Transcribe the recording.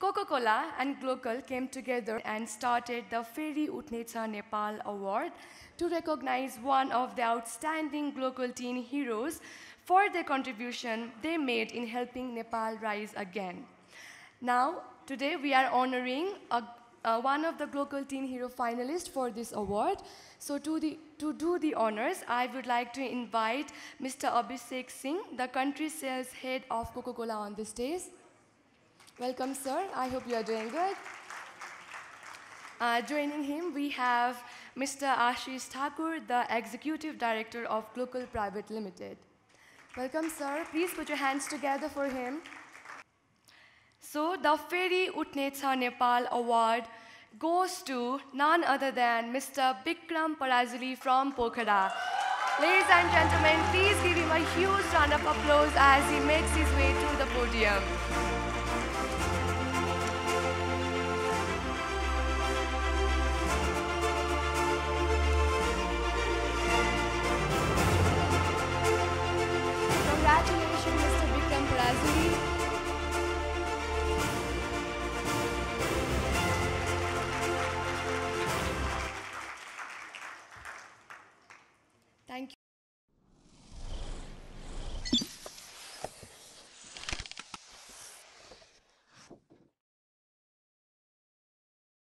Coca-Cola and Glocal came together and started the Pheri Uthne Cha Nepal Award to recognize one of the outstanding local teen heroes for the contribution they made in helping Nepal rise again. Now, today we are honoring a, uh, one of the Glocal Teen Hero finalists for this award. So to, the, to do the honors, I would like to invite Mr. Abhishek Singh, the country sales head of Coca-Cola on the stage. Welcome, sir. I hope you are doing good. Uh, joining him, we have Mr. Ashish Thakur, the Executive Director of Glocal Private Limited. Welcome, sir. Please put your hands together for him. So, the Pheri Uthne Cha Nepal Award goes to none other than Mr. Bikram Parajuli from Pokhara. Ladies and gentlemen, please give him a huge round of applause as he makes his way to the podium.